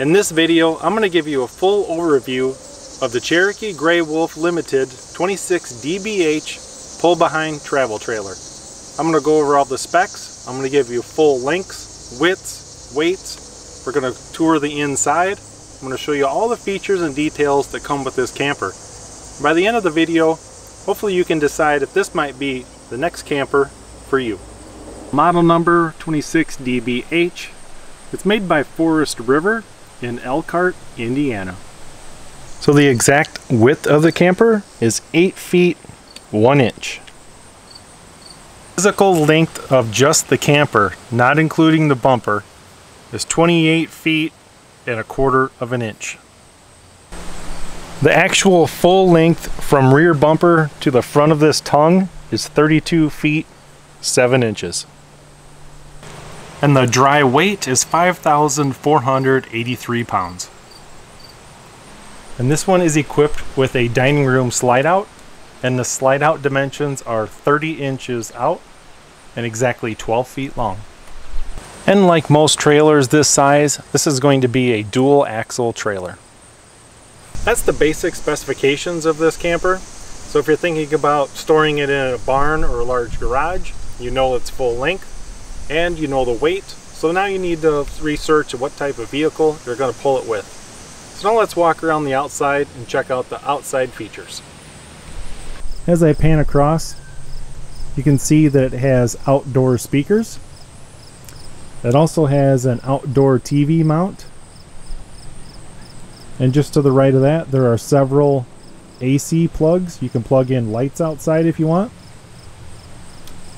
In this video, I'm going to give you a full overview of the Cherokee Grey Wolf Limited 26 DBH pull behind travel trailer. I'm going to go over all the specs, I'm going to give you full lengths, widths, weights, we're going to tour the inside, I'm going to show you all the features and details that come with this camper. By the end of the video, hopefully you can decide if this might be the next camper for you. Model number 26DBH. It's made by Forest River in Elkhart, Indiana. So the exact width of the camper is 8 feet 1 inch. Physical length of just the camper, not including the bumper, is 28 feet and a quarter of an inch. The actual full length from rear bumper to the front of this tongue is 32 feet 7 inches. And the dry weight is 5,483 pounds. And this one is equipped with a dining room slide out and the slide out dimensions are 30 inches out and exactly 12 feet long. And like most trailers this size, this is going to be a dual axle trailer. That's the basic specifications of this camper. So if you're thinking about storing it in a barn or a large garage, you know its full length and you know the weight. So now you need to research what type of vehicle you're going to pull it with. So now let's walk around the outside and check out the outside features. As I pan across, you can see that it has outdoor speakers. It also has an outdoor TV mount and just to the right of that, there are several AC plugs. You can plug in lights outside if you want.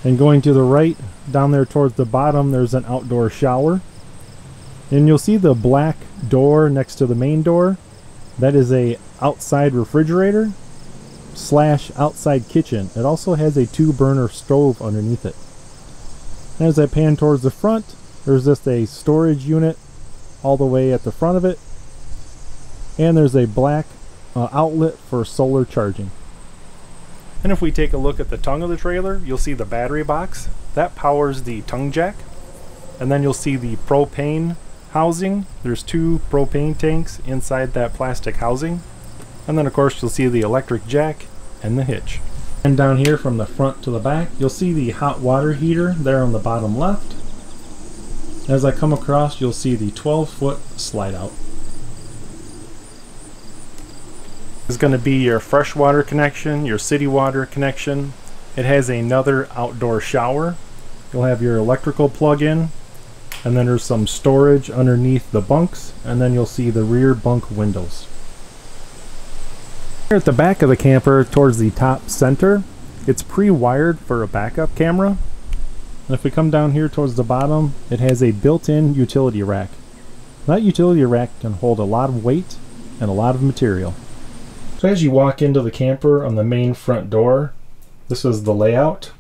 And going to the right, down there towards the bottom, there's an outdoor shower. And you'll see the black door next to the main door. That is a outside refrigerator slash outside kitchen. It also has a two burner stove underneath it. As I pan towards the front, there's just a storage unit all the way at the front of it and there's a black uh, outlet for solar charging. And if we take a look at the tongue of the trailer, you'll see the battery box. That powers the tongue jack. And then you'll see the propane housing. There's two propane tanks inside that plastic housing. And then of course you'll see the electric jack and the hitch. And down here from the front to the back, you'll see the hot water heater there on the bottom left. As I come across, you'll see the 12 foot slide out. This is going to be your freshwater connection, your city water connection. It has another outdoor shower. You'll have your electrical plug-in, and then there's some storage underneath the bunks, and then you'll see the rear bunk windows. Here at the back of the camper, towards the top center, it's pre-wired for a backup camera. And if we come down here towards the bottom, it has a built-in utility rack. That utility rack can hold a lot of weight and a lot of material. So as you walk into the camper on the main front door, this is the layout.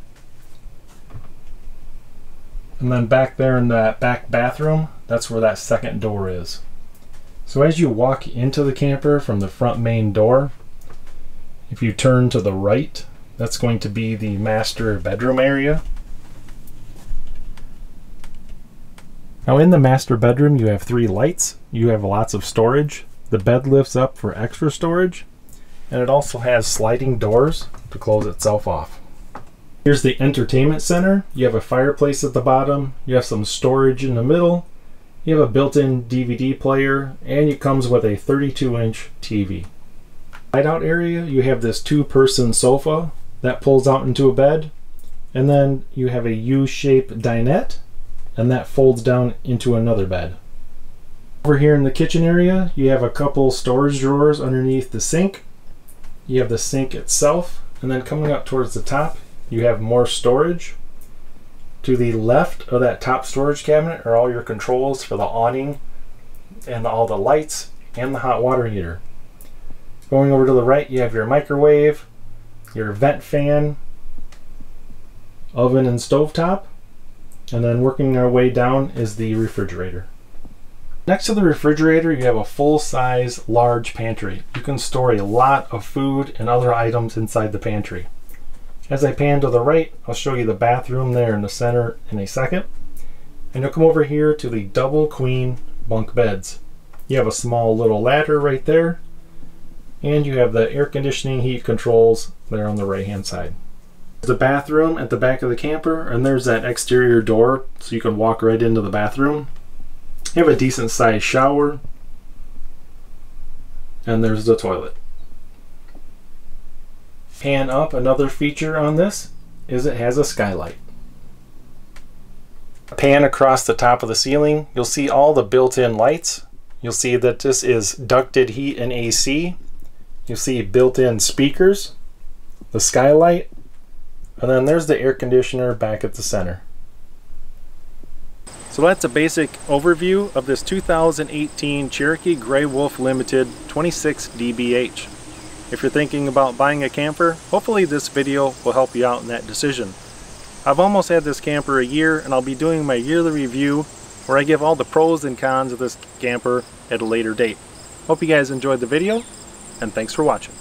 And then back there in that back bathroom, that's where that second door is. So as you walk into the camper from the front main door, if you turn to the right, that's going to be the master bedroom area. Now in the master bedroom you have three lights, you have lots of storage, the bed lifts up for extra storage, and it also has sliding doors to close itself off. Here's the entertainment center. You have a fireplace at the bottom, you have some storage in the middle, you have a built-in DVD player, and it comes with a 32-inch TV. Hideout area, you have this two-person sofa that pulls out into a bed, and then you have a U-shaped dinette, and that folds down into another bed. Over here in the kitchen area, you have a couple storage drawers underneath the sink, you have the sink itself, and then coming up towards the top, you have more storage. To the left of that top storage cabinet are all your controls for the awning and all the lights and the hot water heater. Going over to the right, you have your microwave, your vent fan, oven and stovetop, and then working our way down is the refrigerator. Next to the refrigerator, you have a full-size large pantry. You can store a lot of food and other items inside the pantry. As I pan to the right, I'll show you the bathroom there in the center in a second. And you'll come over here to the double queen bunk beds. You have a small little ladder right there. And you have the air conditioning heat controls there on the right hand side. The bathroom at the back of the camper, and there's that exterior door so you can walk right into the bathroom. You have a decent sized shower, and there's the toilet. Pan up, another feature on this is it has a skylight. Pan across the top of the ceiling, you'll see all the built-in lights. You'll see that this is ducted heat and AC. You'll see built-in speakers, the skylight, and then there's the air conditioner back at the center. So that's a basic overview of this 2018 Cherokee Grey Wolf Limited 26 DBH. If you're thinking about buying a camper, hopefully this video will help you out in that decision. I've almost had this camper a year and I'll be doing my yearly review where I give all the pros and cons of this camper at a later date. Hope you guys enjoyed the video and thanks for watching.